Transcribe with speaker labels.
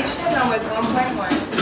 Speaker 1: combination, I'm with 1.1.